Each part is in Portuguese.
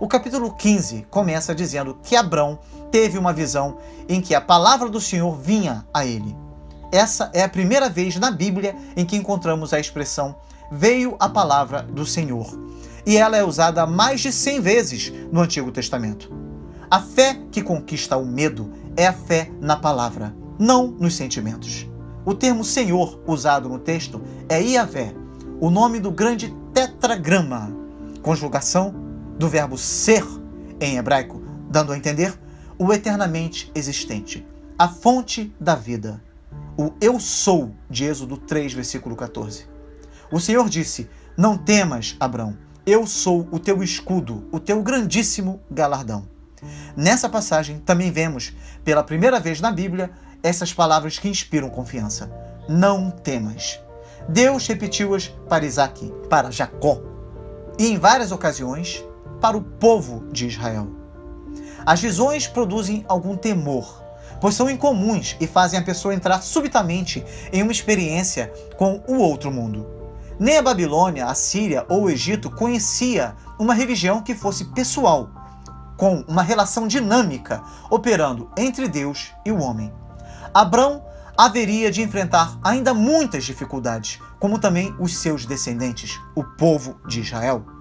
O capítulo 15 começa dizendo que Abrão teve uma visão em que a palavra do Senhor vinha a ele. Essa é a primeira vez na Bíblia em que encontramos a expressão veio a palavra do Senhor. E ela é usada mais de 100 vezes no Antigo Testamento. A fé que conquista o medo é a fé na palavra, não nos sentimentos. O termo Senhor usado no texto é Iavé, o nome do grande tetragrama, conjugação do verbo ser em hebraico, dando a entender o eternamente existente, a fonte da vida, o eu sou de Êxodo 3, versículo 14. O Senhor disse: Não temas, Abrão, eu sou o teu escudo, o teu grandíssimo galardão. Nessa passagem também vemos, pela primeira vez na Bíblia, essas palavras que inspiram confiança. Não temas. Deus repetiu-as para Isaac, para Jacó e em várias ocasiões para o povo de Israel. As visões produzem algum temor, pois são incomuns e fazem a pessoa entrar subitamente em uma experiência com o outro mundo. Nem a Babilônia, a Síria ou o Egito conhecia uma religião que fosse pessoal, com uma relação dinâmica operando entre Deus e o homem. Abrão haveria de enfrentar ainda muitas dificuldades, como também os seus descendentes, o povo de Israel.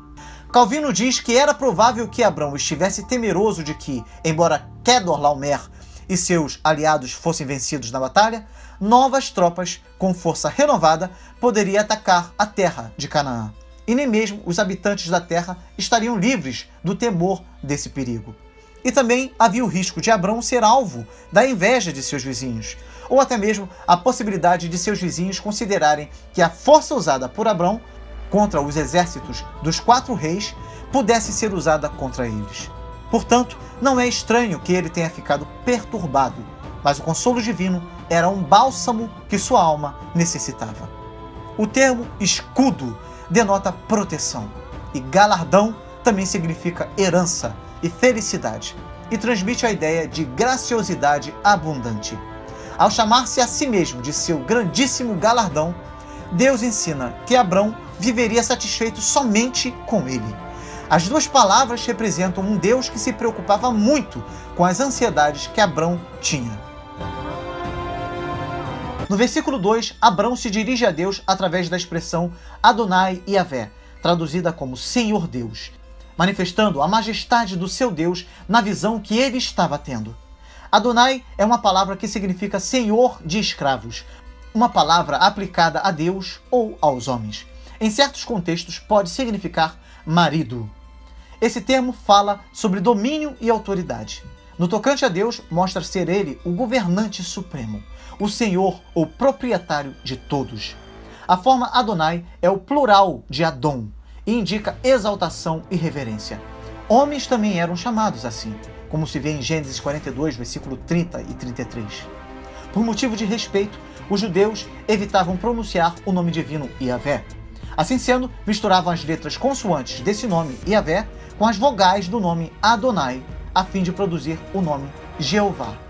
Calvino diz que era provável que Abrão estivesse temeroso de que, embora Kedorlaomer e seus aliados fossem vencidos na batalha, novas tropas com força renovada poderiam atacar a terra de Canaã. E nem mesmo os habitantes da terra estariam livres do temor desse perigo. E também havia o risco de Abrão ser alvo da inveja de seus vizinhos, ou até mesmo a possibilidade de seus vizinhos considerarem que a força usada por Abrão contra os exércitos dos quatro reis pudesse ser usada contra eles. Portanto, não é estranho que ele tenha ficado perturbado, mas o consolo divino era um bálsamo que sua alma necessitava. O termo escudo denota proteção, e galardão também significa herança e felicidade, e transmite a ideia de graciosidade abundante. Ao chamar-se a si mesmo de seu grandíssimo galardão, Deus ensina que Abrão viveria satisfeito somente com ele. As duas palavras representam um Deus que se preocupava muito com as ansiedades que Abrão tinha. No versículo 2, Abrão se dirige a Deus através da expressão Adonai Yahvé, traduzida como Senhor Deus, manifestando a majestade do seu Deus na visão que ele estava tendo. Adonai é uma palavra que significa Senhor de escravos, uma palavra aplicada a Deus ou aos homens. Em certos contextos, pode significar marido. Esse termo fala sobre domínio e autoridade. No tocante a Deus, mostra ser ele o governante supremo, o senhor ou proprietário de todos. A forma Adonai é o plural de Adon e indica exaltação e reverência. Homens também eram chamados assim, como se vê em Gênesis 42, versículo 30 e 33. Por motivo de respeito, os judeus evitavam pronunciar o nome divino Yahvé, Assim sendo, misturavam as letras consoantes desse nome Yahvé com as vogais do nome Adonai, a fim de produzir o nome Jeová.